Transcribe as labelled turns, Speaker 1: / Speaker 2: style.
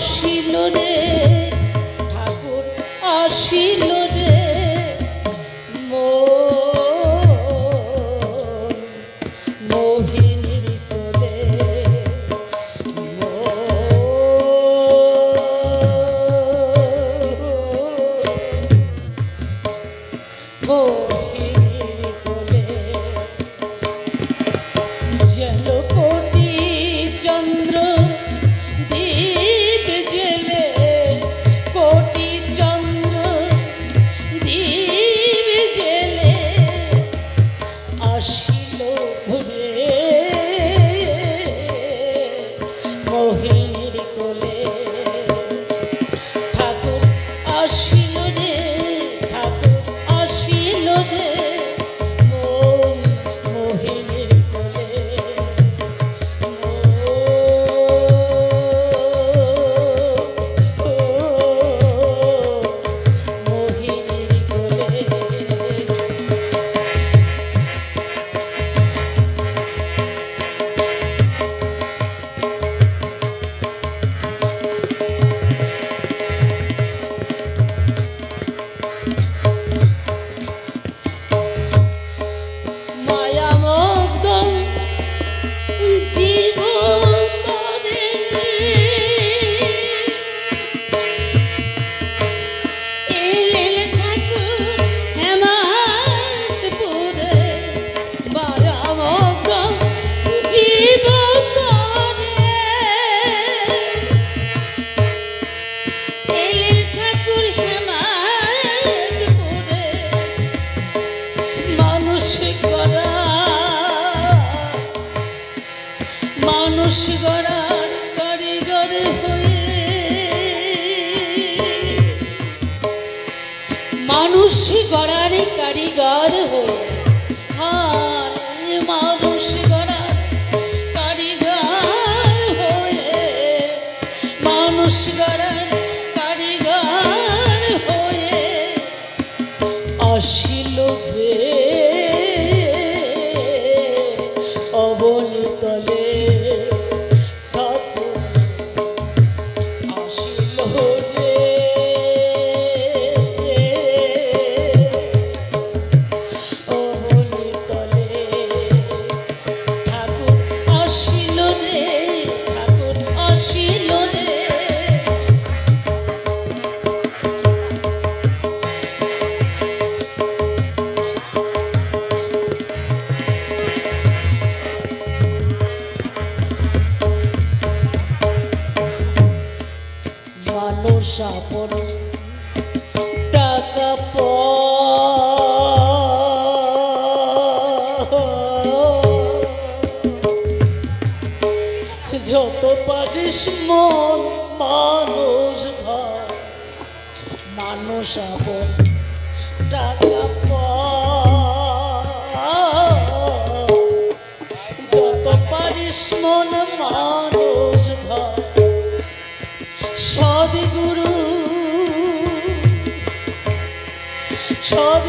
Speaker 1: বসিল রে Oh, মানুষ গড়ার কারিগর হো মানুষ যত পারিস মন মানুষ ধর। মানুষ আপন। টাকা যত পারিস মন